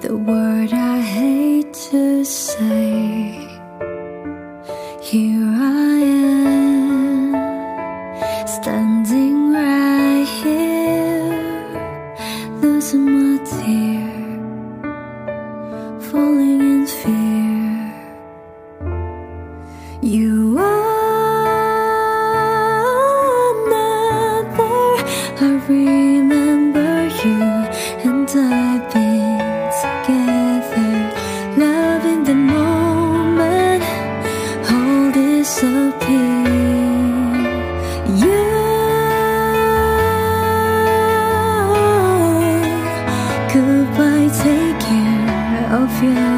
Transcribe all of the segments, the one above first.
the word I hate to say. I've been together, loving the moment, all disappear. You goodbye, take care of you.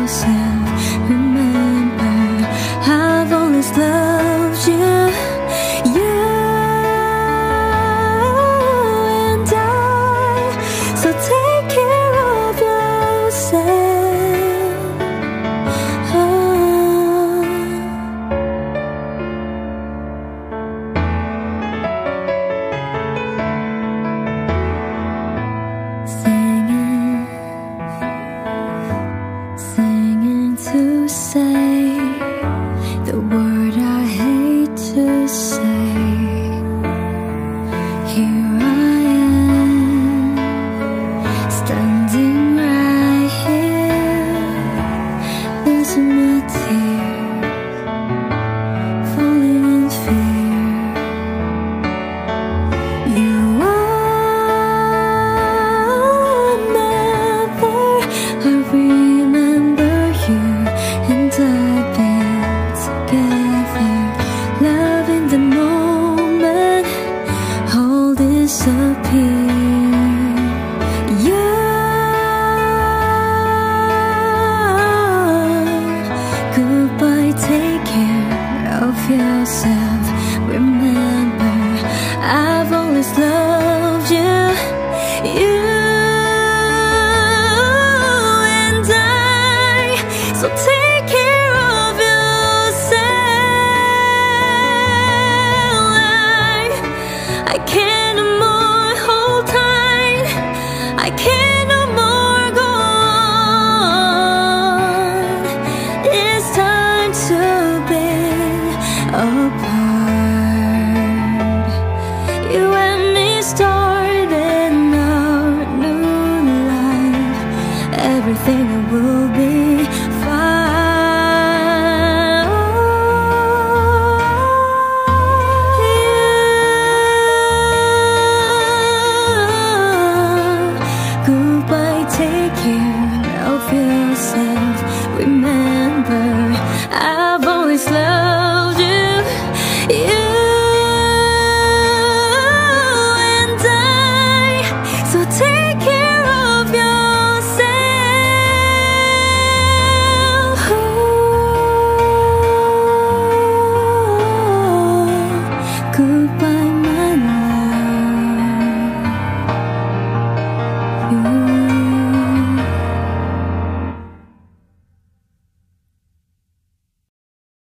yourself. Remember, I've always loved you. You and I. So take care of yourself. I, I can't more hold tight. I can't